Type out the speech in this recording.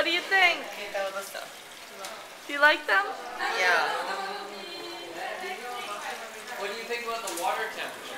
What do you think? Do you like them? Yeah. What do you think about the water temperature?